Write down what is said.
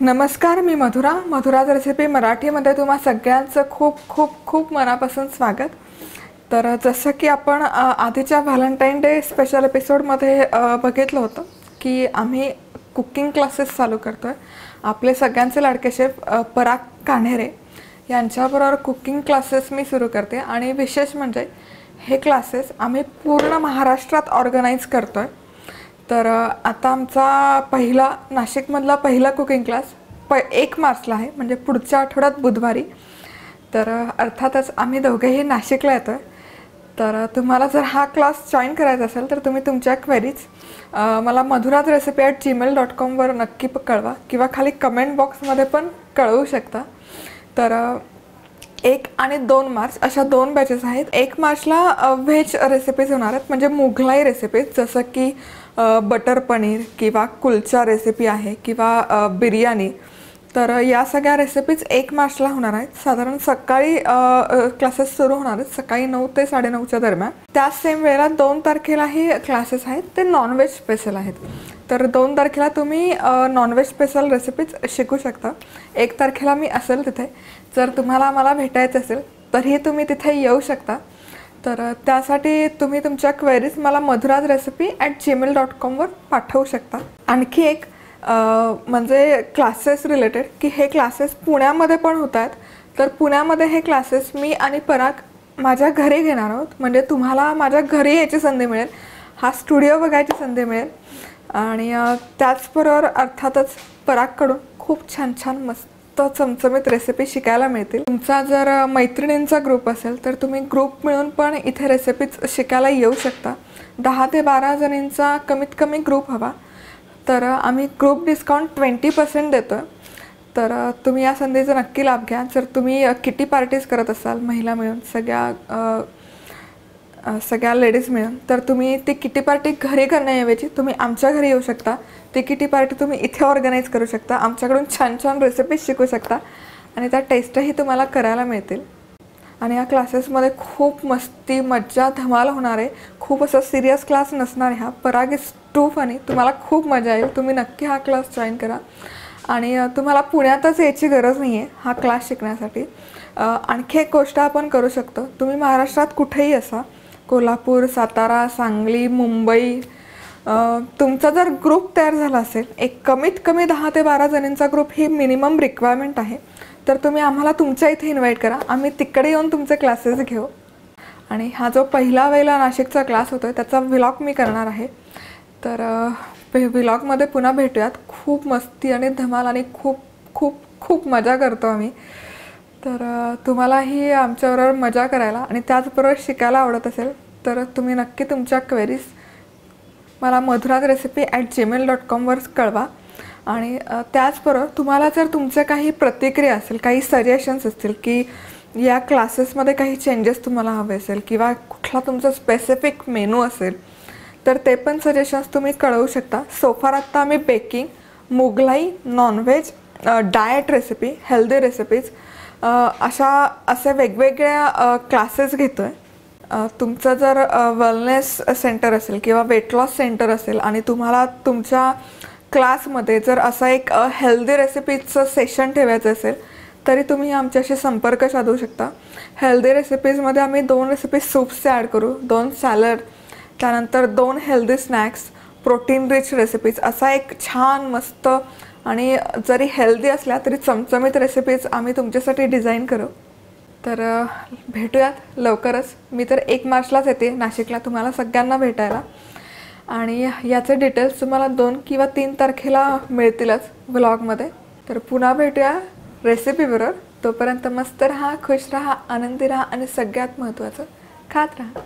नमस्कार मी मधुरा. मधुरा रेसिपी मराठीमध्ये तुम्हा सगळ्यांचं खूप खूप खूप मनापासून स्वागत. तर जसं की आपण आधीच्या व्हॅलेंटाईन डे स्पेशल एपिसोडमध्ये बघितलं होतं की आम्ही कुकिंग क्लासेस चालू करतो आहे आपले सगळ्यांचे लाडके शेफ पराग कान्हेरे यांच्याबरोबर कुकिंग क्लासेस मी सुरू करते. आणि विशेष म्हणजे हे क्लासेस आम्ही पूर्ण महाराष्ट्रात ऑर्गनाईज करतो आहे तर आता आमचा पहिला नाशिकमधला पहिला कुकिंग क्लास प एक मार्चला आहे म्हणजे पुढच्या आठवड्यात बुधवारी. तर अर्थातच आम्ही दोघेही नाशिकला येतो आहे तर तुम्हाला जर हा क्लास जॉईन करायचा असेल तर तुम्ही तुमच्या क्वेरीज मला Madhura's recipe at Gmail dot कॉमवर नक्की कळवा किंवा खाली कमेंट बॉक्समध्ये पण कळवू शकता. तर एक आणि दोन मार्च अशा दोन बॅचेस आहेत. एक मार्चला व्हेज रेसिपीज होणार आहेत. म्हणजे मुघलाई रेसिपीज जसं की बटर पनीर किंवा कुलचा रेसिपी आहे किंवा बिर्याणी. तर या सगळ्या रेसिपीज एक मार्चला होणार आहेत. साधारण सकाळी क्लासेस सुरू होणार आहेत. सकाळी नऊ ते साडेनऊच्या दरम्यान. त्याच सेम वेळेला दोन तारखेलाही क्लासेस आहेत. ते नॉनव्हेज स्पेशल आहेत. तर दोन तारखेला तुम्ही नॉनव्हेज स्पेशल रेसिपीज शिकू शकता. एक तारखेला मी असेल तिथे. जर तुम्हाला मला भेटायचं असेल तरीही तुम्ही तिथे येऊ शकता. तर त्यासाठी तुम्ही तुमच्या क्वेरीज मला Madhura's recipe at Gmail dot कॉमवर पाठवू शकता. आणखी एक म्हणजे क्लासेस रिलेटेड की हे क्लासेस पुण्यामध्ये पण होत आहेत तर पुण्यामध्ये हे क्लासेस मी आणि पराग माझ्या घरी घेणार आहोत. म्हणजे तुम्हाला माझ्या घरी यायची संधी मिळेल. हा स्टुडिओ बघायची संधी मिळेल. आणि त्याचबरोबर अर्थातच परागकडून खूप छान छान मस्त चमचमीत रेसिपी शिकायला मिळतील. तुमचा जर मैत्रिणींचा ग्रुप असेल तर तुम्ही ग्रुप मिळून पण इथे रेसिपीज शिकायला येऊ शकता. दहा ते बारा जणींचा कमीत कमी ग्रुप हवा. तर आम्ही ग्रुप डिस्काउंट ट्वेंटी पर्सेंट देतो आहे तर तुम्ही या संधीचा नक्की लाभ घ्या. जर तुम्ही किटी पार्टीज करत असाल महिला मिळून सगळ्या सगळ्या लेडीज मिळून तर तुम्ही ती किटी पार्टी घरी करण्याऐवजी तुम्ही आमच्या घरी येऊ शकता. ती किटी पार्टी तुम्ही इथे ऑर्गनाईज करू शकता. आमच्याकडून छान छान रेसिपीज शिकू शकता. आणि त्या टेस्टही तुम्हाला करायला मिळतील. आणि या क्लासेसमध्ये खूप मस्ती मज्जा धमाल होणार आहे. खूप असं सिरियस क्लास नसणार ह्या. हा टू फनी. तुम्हाला खूप मजा येईल. तुम्ही नक्की हा क्लास जॉईन करा. आणि तुम्हाला पुण्यातच यायची गरज नाही आहे हा क्लास शिकण्यासाठी. आणखी एक गोष्ट आपण करू शकतो. तुम्ही महाराष्ट्रात कुठेही असा कोल्हापूर सातारा सांगली मुंबई तुमचा जर ग्रुप तयार झाला असेल एक कमीत कमी दहा ते बारा जणींचा ग्रुप ही मिनिमम रिक्वायरमेंट आहे. तर तुम्ही आम्हाला तुमच्या इथे इन्व्हाइट करा. आम्ही तिकडे येऊन तुमचे क्लासेस घेऊ. आणि हा जो पहिला वेळेला नाशिकचा क्लास होतो आहे त्याचा व्लॉग मी करणार आहे. तर व्लॉगमध्ये पुन्हा भेटूयात. खूप मस्ती आणि धमाल आणि खूप खूप खूप मजा करतो आम्ही. तर तुम्हालाही आमच्याबरोबर मजा करायला आणि त्याचबरोबर शिकायला आवडत असेल तर तुम्ही नक्की तुमच्या क्वेरीज मला Madhura's recipe at Gmail dot कॉमवर कळवा. आणि त्याचबरोबर तुम्हाला जर तुमच्या काही प्रतिक्रिया असेल काही सजेशन्स असतील की या क्लासेसमध्ये काही चेंजेस तुम्हाला हवे असेल किंवा कुठला तुमचा स्पेसिफिक मेनू असेल तर ते पण सजेशन्स तुम्ही कळवू शकता. सोफार आत्ता आम्ही baking Mughlai non veg diet recipe healthy recipes अशा असे वेगवेगळ्या क्लासेस घेतो आहे तुमचं जर वेलनेस सेंटर असेल किंवा वेट लॉस सेंटर असेल आणि तुम्हाला तुमच्या क्लासमध्ये जर असा एक हेल्दी रेसिपीजचं सेशन ठेवायचं असेल तरी तुम्ही आमच्याशी संपर्क साधू शकता. हेल्दी रेसिपीजमध्ये आम्ही दोन रेसिपीज सूप्सचे ॲड करू दोन सॅलड त्यानंतर दोन healthy snacks protein rich recipes असा एक छान मस्त आणि जरी हेल्दी असल्या तरी चमचमीत रेसिपीज आम्ही तुमच्यासाठी डिझाईन करू. तर भेटूयात लवकरच. मी तर एक मार्चलाच येते नाशिकला तुम्हाला सगळ्यांना भेटायला. आणि याचे डिटेल्स तुम्हाला दोन किंवा तीन तारखेला मिळतीलच ब्लॉगमध्ये तर पुन्हा भेटूया रेसिपीबरोबर तोपर्यंत मस्त राहा खुश राहा आनंदी राहा आणि सगळ्यात महत्त्वाचं खात राहा.